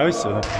Javi se,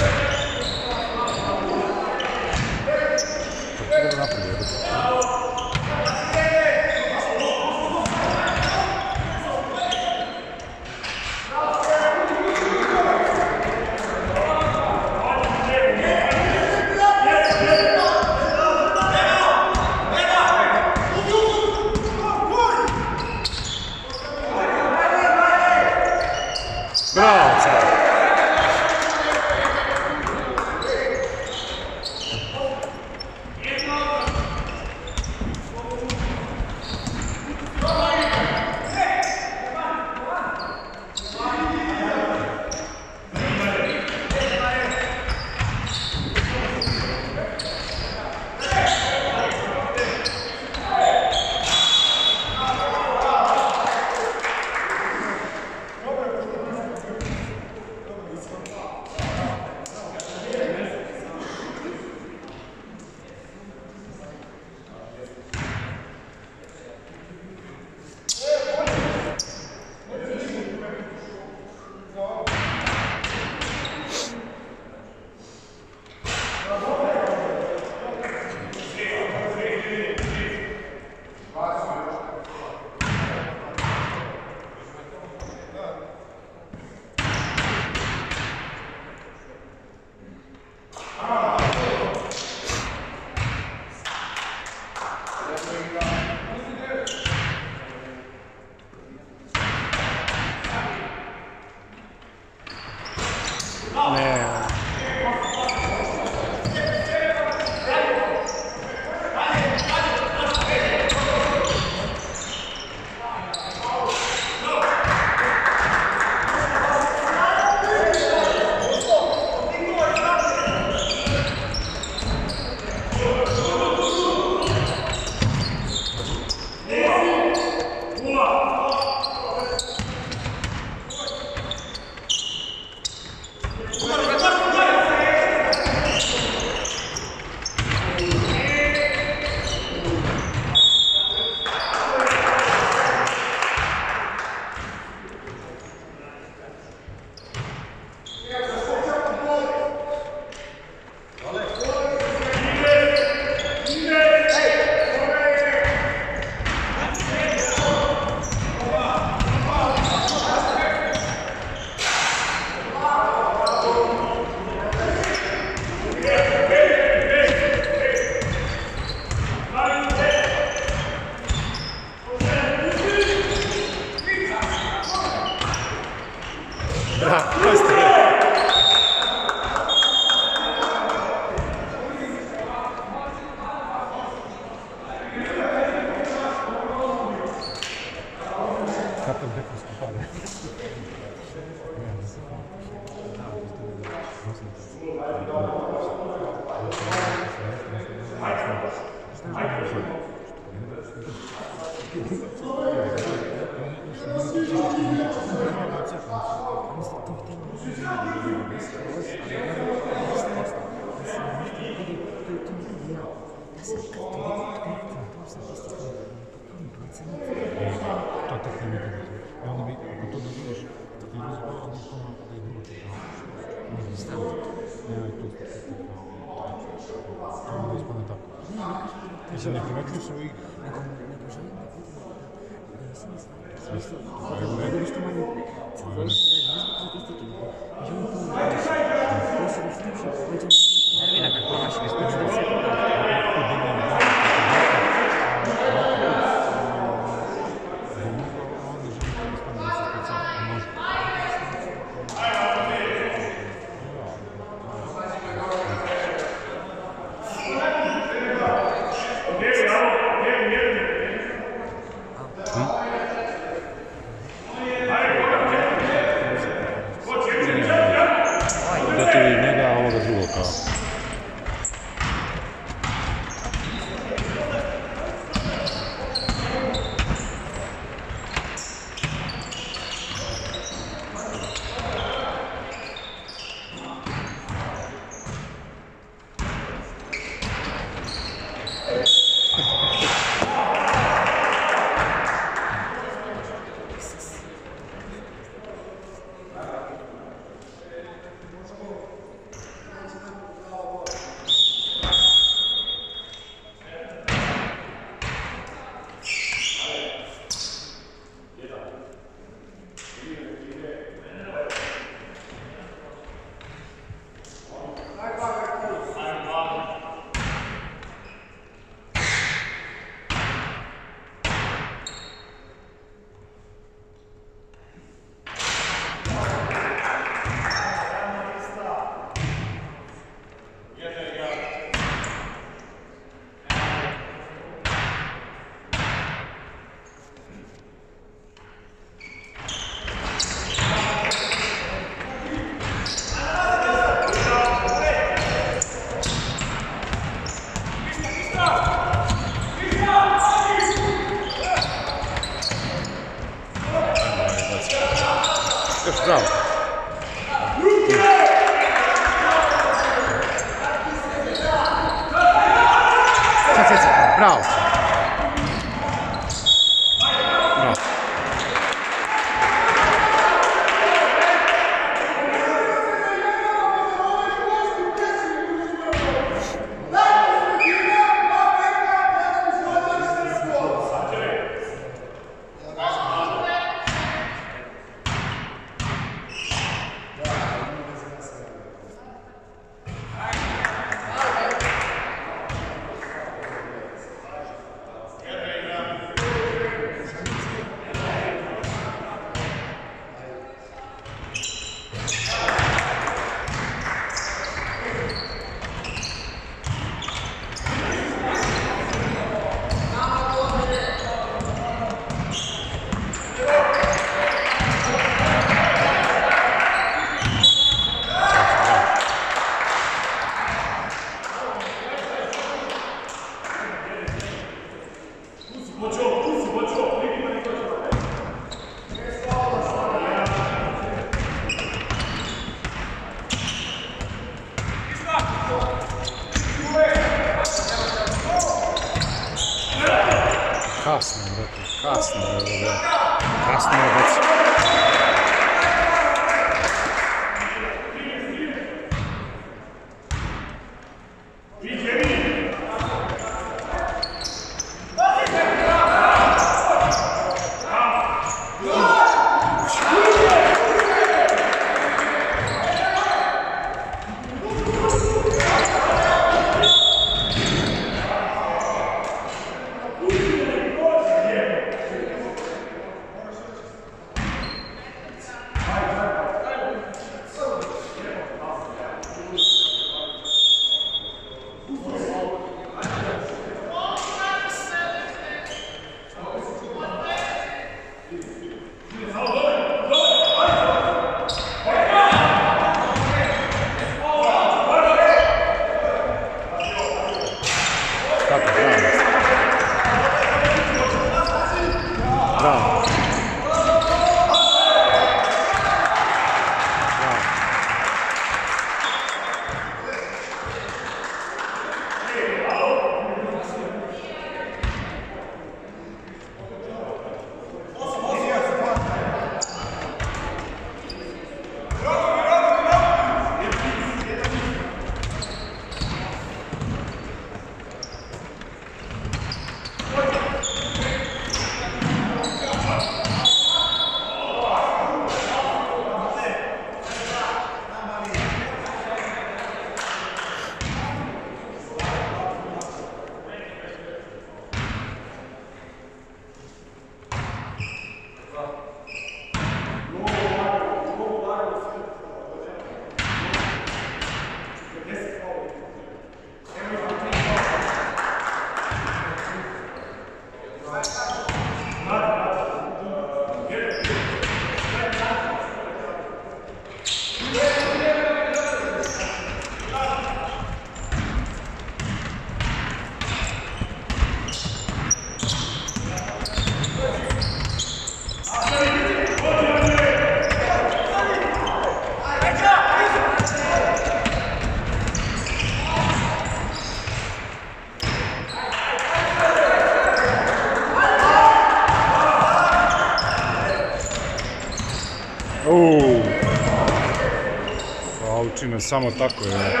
samo tako je.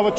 Bravo,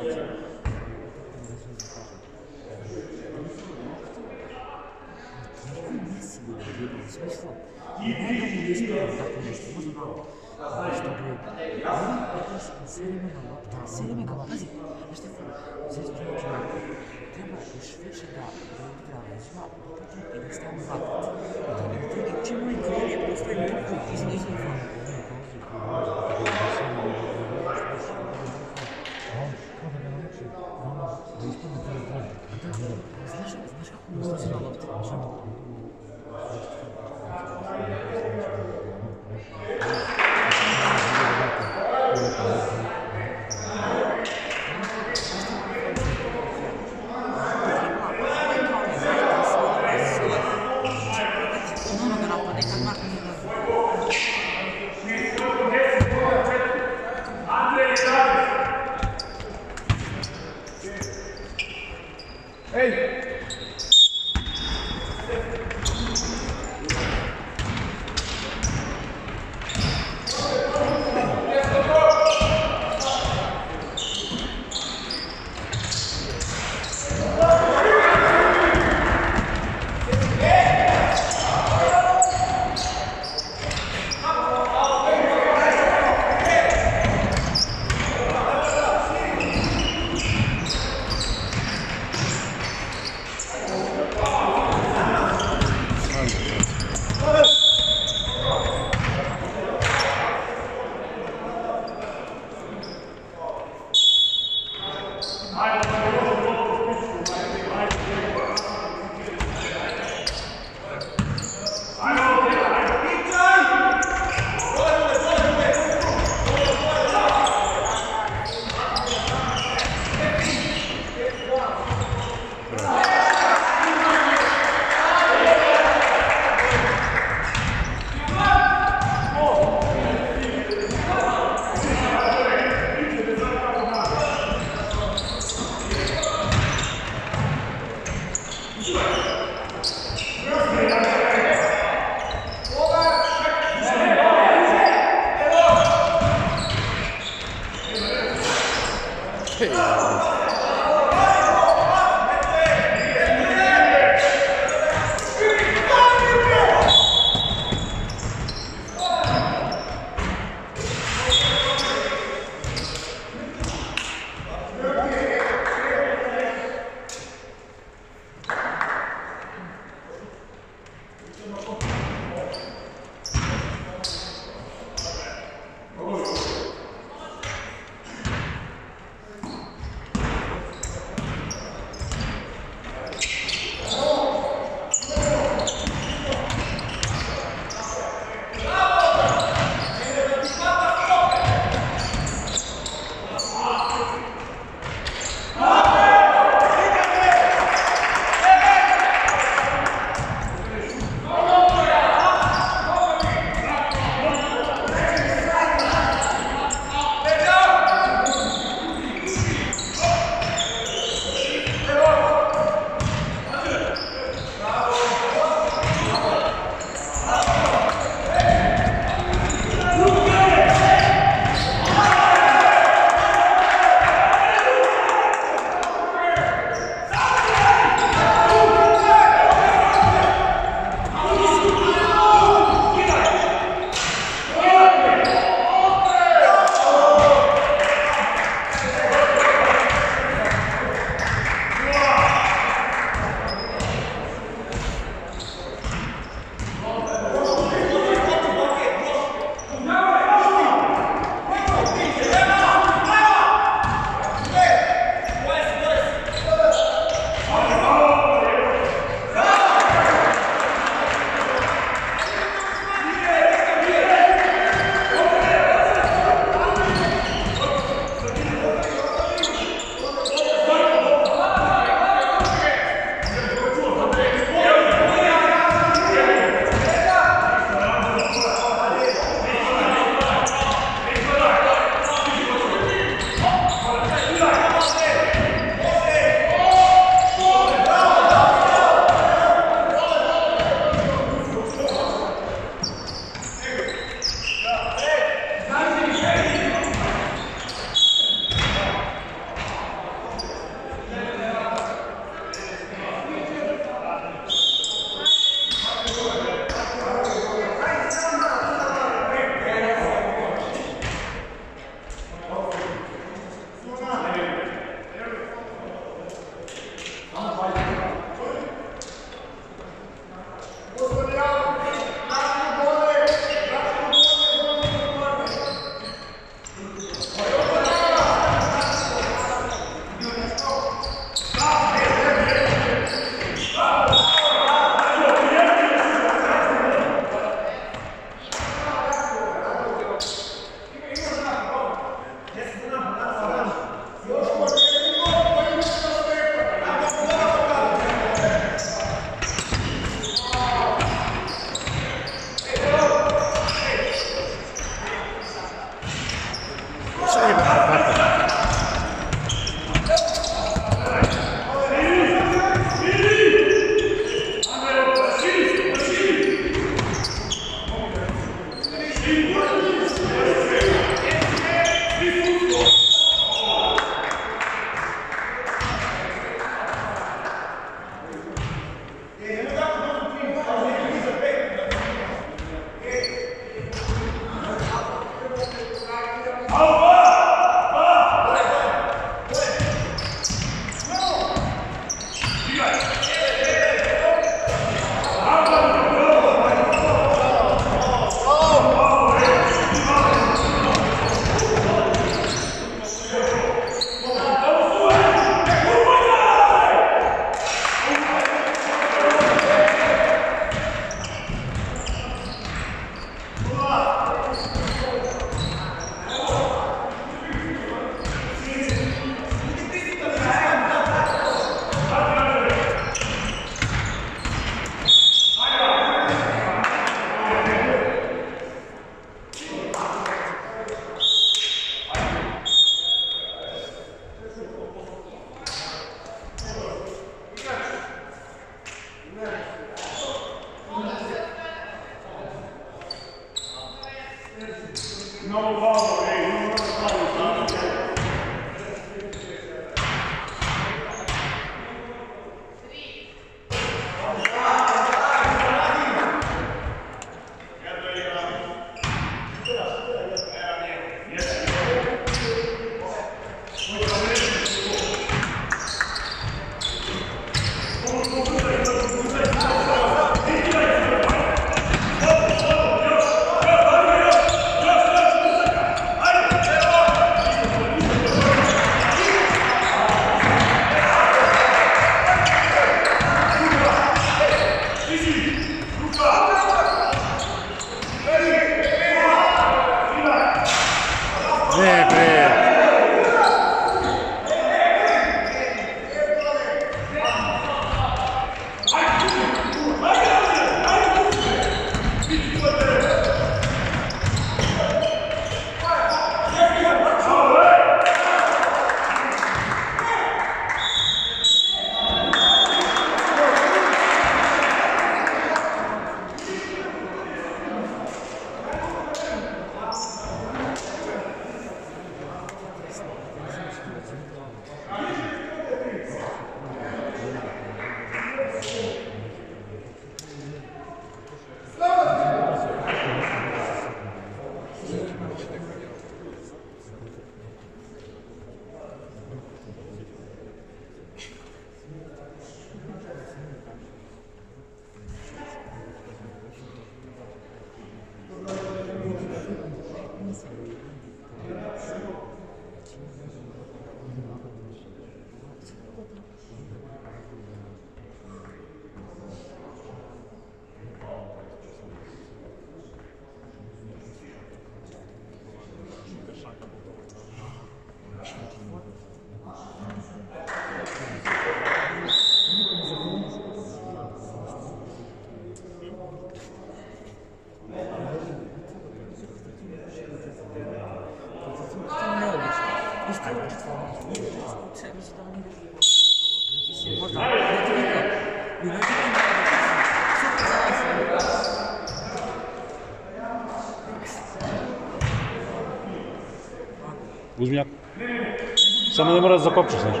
Czemu nie można zapoprzeć nas? Znaczy.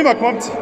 Niemand kommt.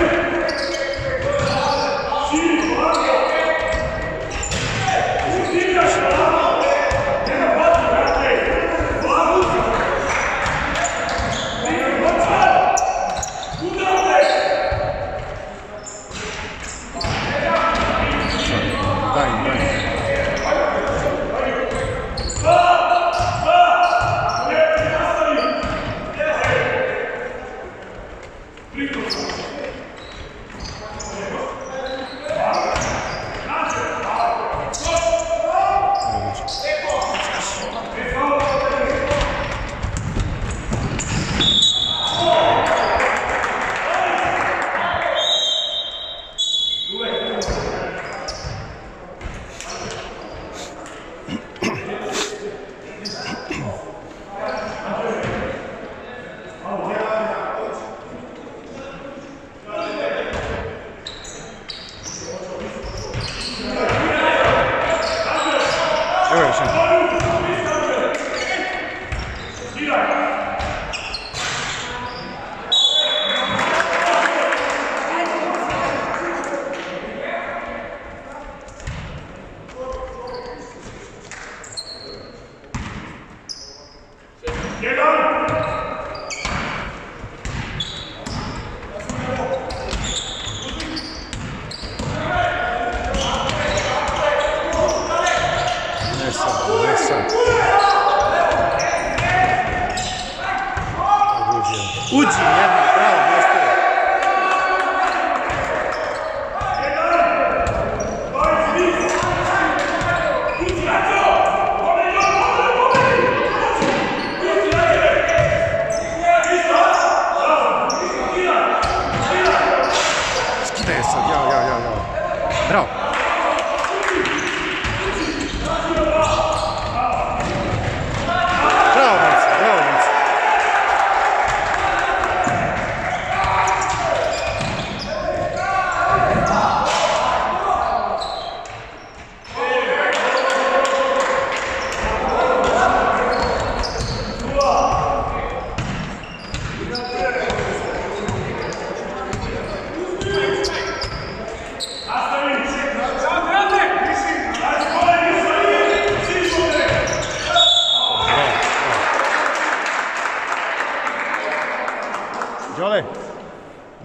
Ready?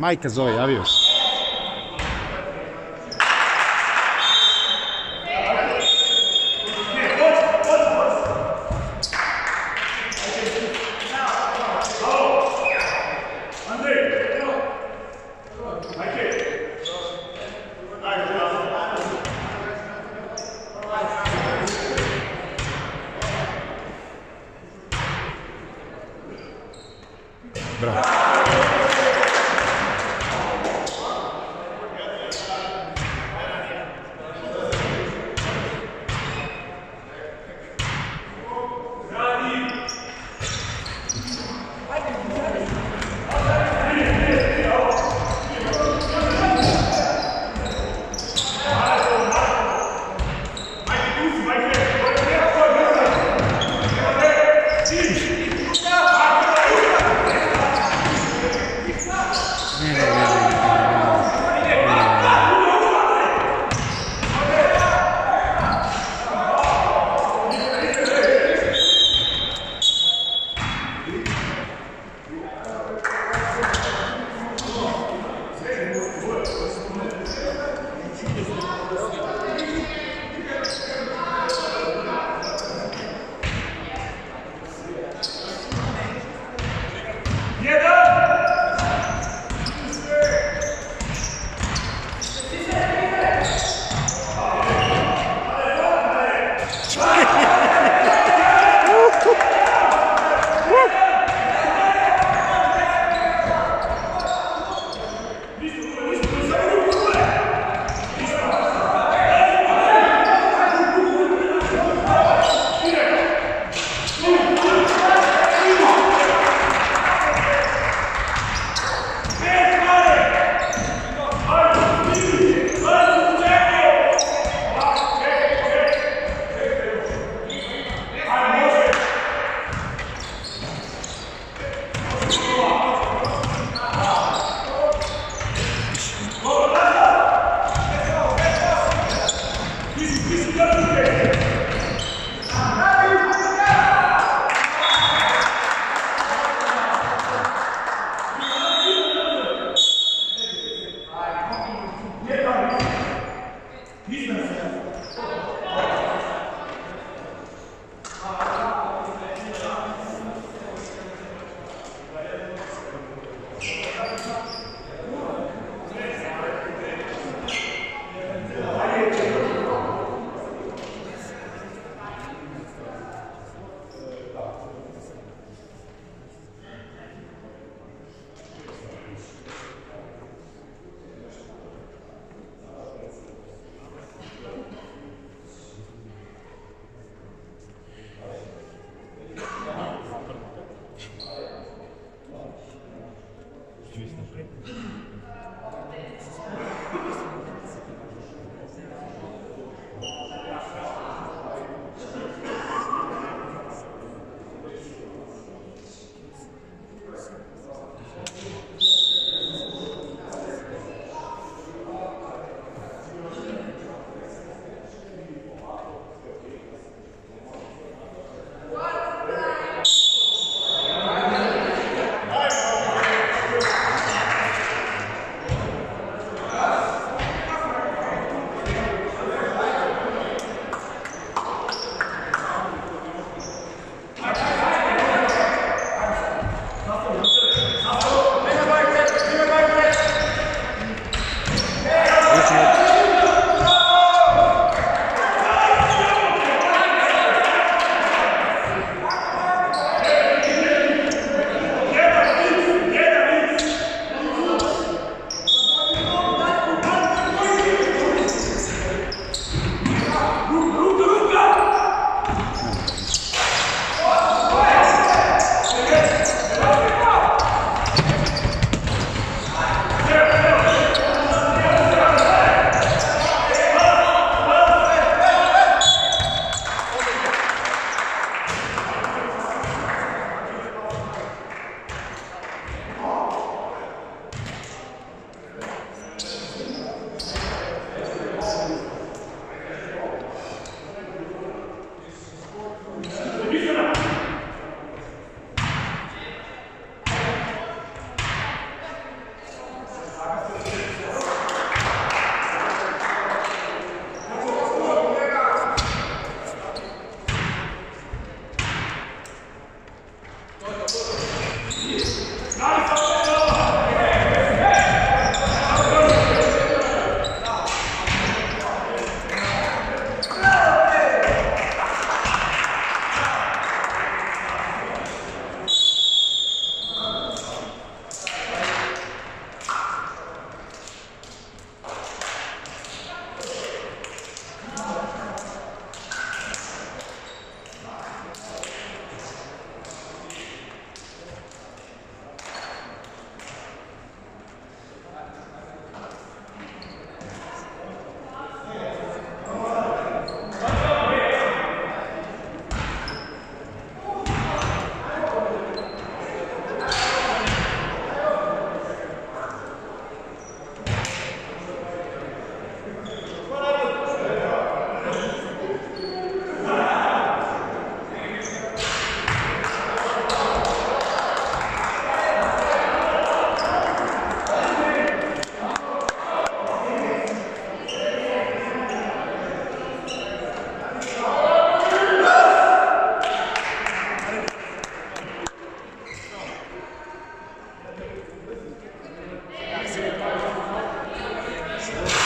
Majka zove, javio se. Bravo.